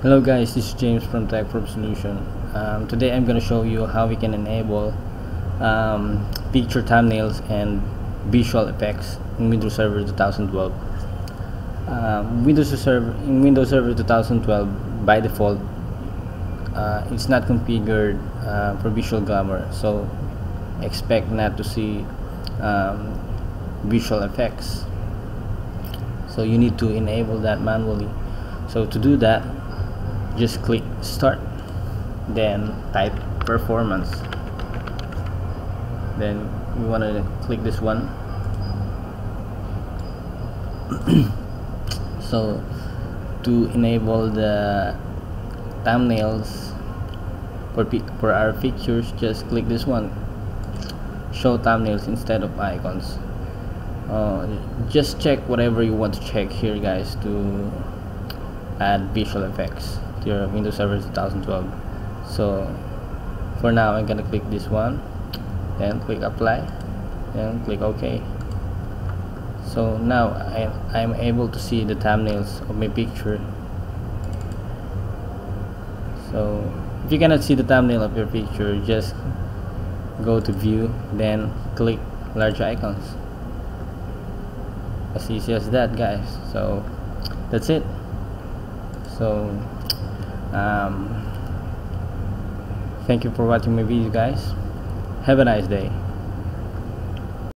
Hello guys, this is James from TechProb Solution. Um, today I'm going to show you how we can enable um, picture thumbnails and visual effects in Windows Server 2012. Um, Windows Server in Windows Server 2012 by default uh, it's not configured uh, for visual glamour so expect not to see um, visual effects so you need to enable that manually so to do that just click start then type performance. Then we want to click this one. So to enable the thumbnails for, for our pictures just click this one. Show thumbnails instead of icons. Uh, just check whatever you want to check here guys to add visual effects to your Windows Server 2012 so for now I'm gonna click this one then click apply and click OK. So now I, I'm able to see the thumbnails of my picture. So if you cannot see the thumbnail of your picture just go to view then click large icons. As easy as that guys. So that's it so um, thank you for watching my video guys. Have a nice day